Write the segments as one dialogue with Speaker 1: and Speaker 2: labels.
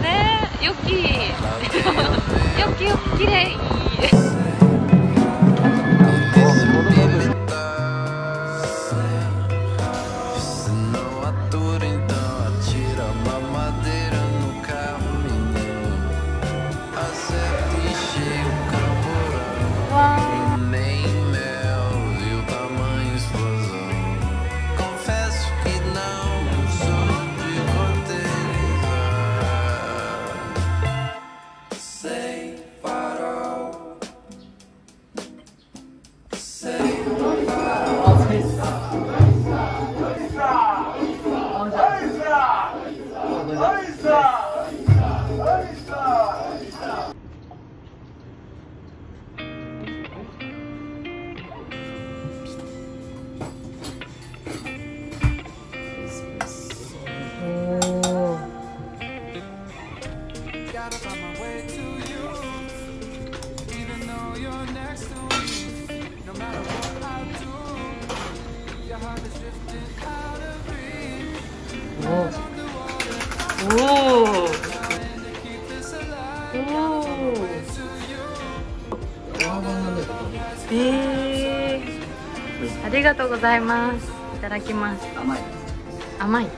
Speaker 1: ねえよきよ きよききれいとうございます。いただきます。
Speaker 2: 甘い。
Speaker 1: 甘い。
Speaker 2: こ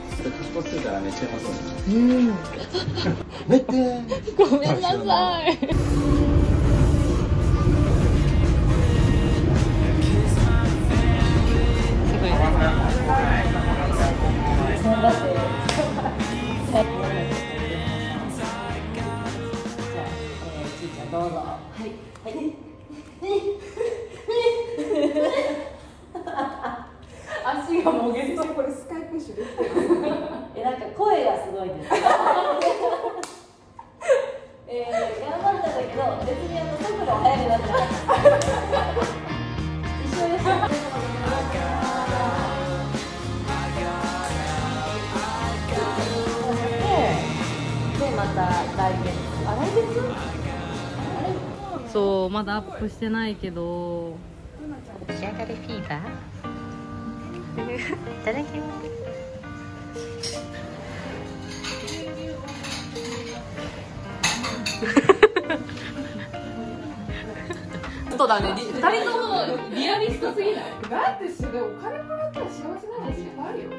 Speaker 2: れらめっちゃうまそう
Speaker 1: うん
Speaker 2: めって
Speaker 1: ごめんなさい。すごい。足がもげそうこれスカイプし
Speaker 3: えなんか声がすごいです。えー、頑張ったんだけど別にあの速度は速くなってない。一緒です。でまた来月あ来月
Speaker 1: そうまだアップしてないけど仕上がりフィーバー？いただきます
Speaker 4: そうだね。り二人ともリアリストすぎない？
Speaker 5: だってそれお金もらったら幸せな話いっぱいあるよ。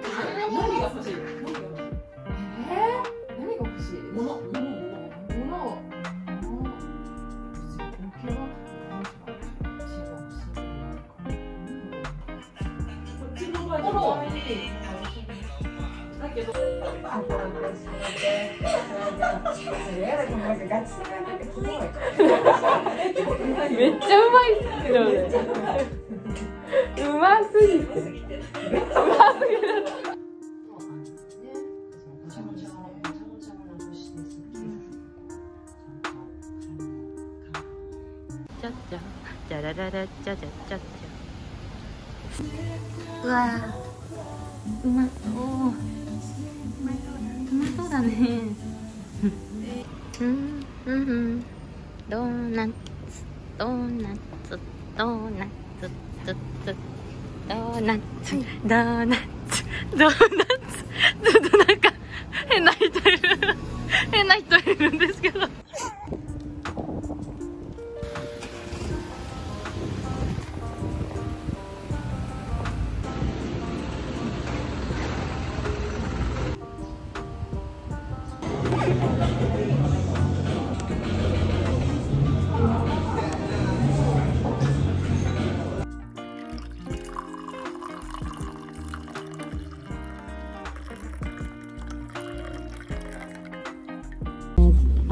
Speaker 1: めっちゃうまいっすよ。ねうますぎてうますぎる。ちゃっちゃじゃらららちゃちゃちゃっちゃうわーうまそう。うまそうだね。うん。うんうん。ドーナツドーナツドーナツツツドーナツドーナツ。ドーナツずっとなんか変な人いる変な人いるんですけど。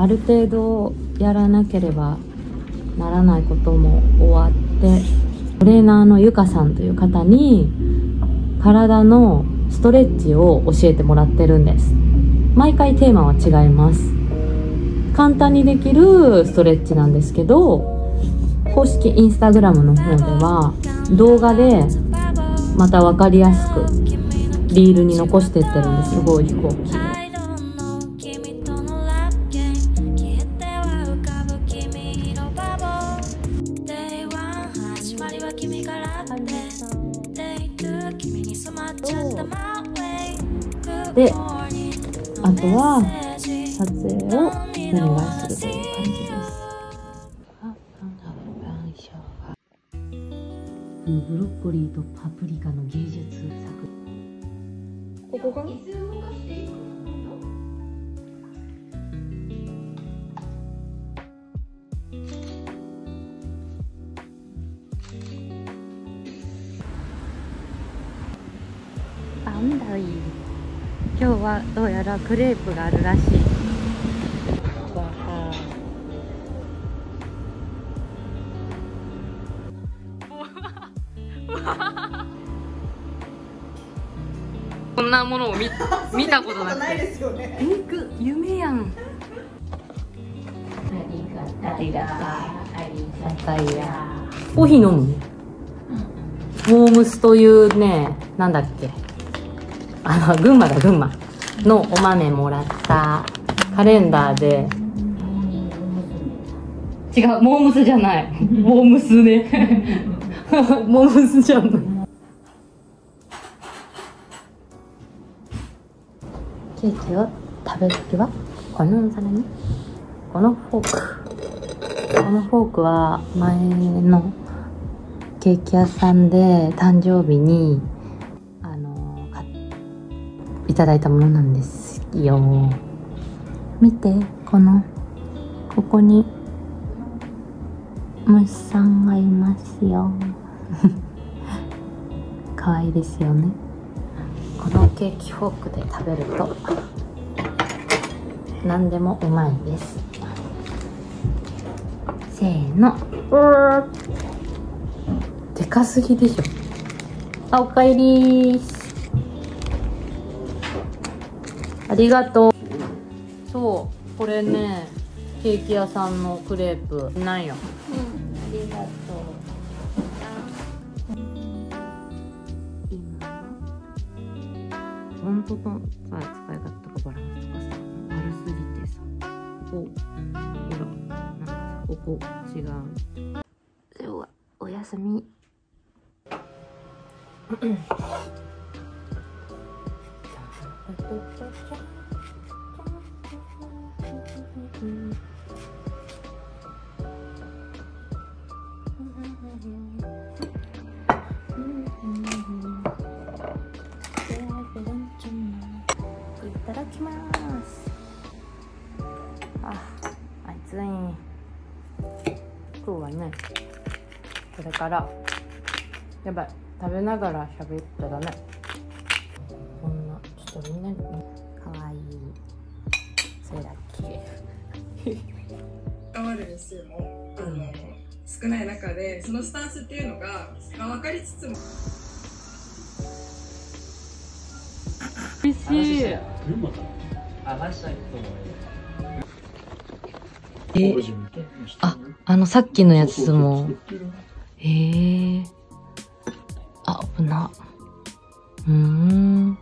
Speaker 1: ある程度やらなければならないことも終わってトレーナーのゆかさんという方に体のストレッチを教えてもらってるんです。毎回テーマは違います。簡単にできるストレッチなんですけど公式インスタグラムの方では動画でまた分かりやすくリールに残してってるんです。すごい飛行機。であとは撮影をお願いするという感じです。ブロッコリーとパプリカの芸術作。ここかなバンダイ今日はどうやらクレープがあるらしい。わはこんなものを見 見たことなくて。ないですよね。ピンク夢やん。ありがたいコーヒー飲む？モームスというねなんだっけ？あの群馬だ群馬のお豆もらったカレンダーで。違うモームスじゃない。モームスね。モームスじゃない。ケーキを食べるときはこのお皿に。このフォーク。このフォークは前のケーキ屋さんで誕生日にいただいたものなんですよ。見てこのここに虫さんがいますよ。可愛いですよね。このケーキフォークで食べると何でもうまいです。せーの。でかすぎでしょ。あおかえりりがとう。そうこれねケーキ屋さんのクレープ。なんよありがとう。今はフォントのさ使い方とかバランスとかさ悪すぎてさ。こう。ほらなんかさここ違う。今日はお休みから。やばい。食べながら喋っちゃダメこんなちょっとみんなに。かわいい。それだけ。
Speaker 6: 関わるもあの少ない中でそのスタンスっていうのが、まあ、分かりつつも。
Speaker 1: 美味しい。えああのさっきのやつもへえあ危な。うーん。うん。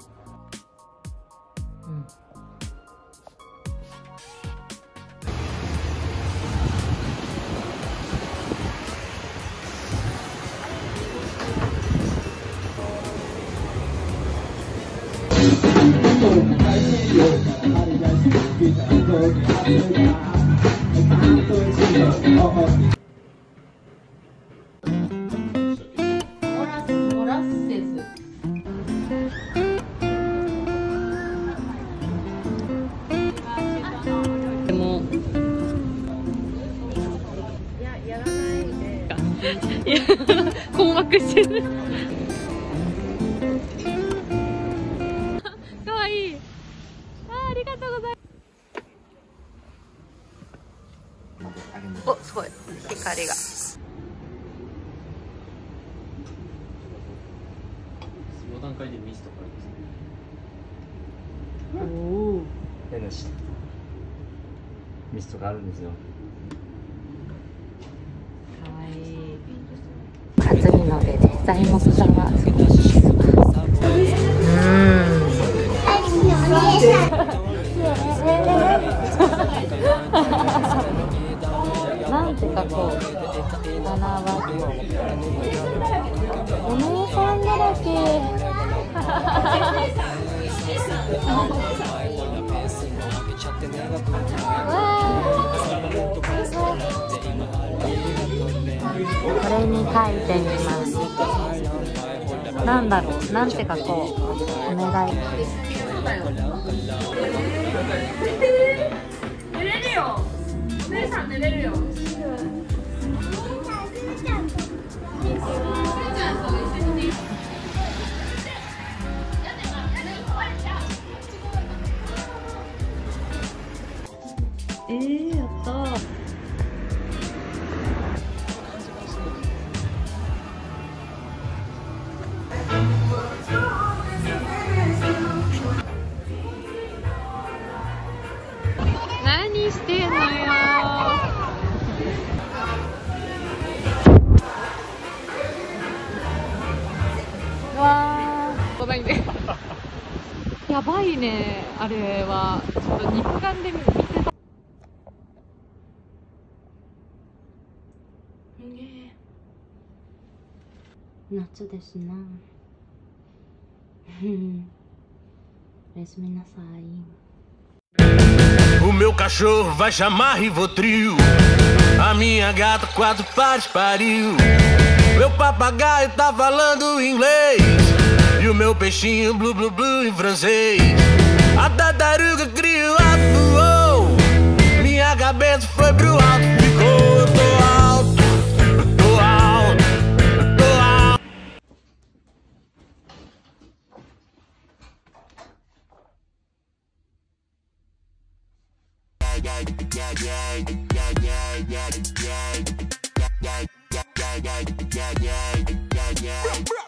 Speaker 1: 困惑してる。かわいい。あありがとうございます。おすごい。光が。
Speaker 2: その段階でミスとかあるんですね
Speaker 1: おお
Speaker 2: 変なしミスとかあるんですよ
Speaker 1: かわいい担ぎ材木さんはう。んなんてかこう。七はお姉さんだらけこれに書いてみますなんだろうなんて書こうお願い。
Speaker 4: 寝れるよ姉さん寝れるよ
Speaker 1: え、ーごめんねやばいねあれはちょっと肉眼で見てた夏ですなおやすみなさい
Speaker 7: O meu cachorro vai chamar Rivotril. A minha gata quatro pares pariu. Meu papagaio tá falando inglês. O meu peixinho blu blu blu em francês. A tartaruga criou, voou. Minha cabeça foi pro alto, ficou. Eu tô alto, tô alto, tô alto. Yeah, yeah, yeah, yeah, yeah.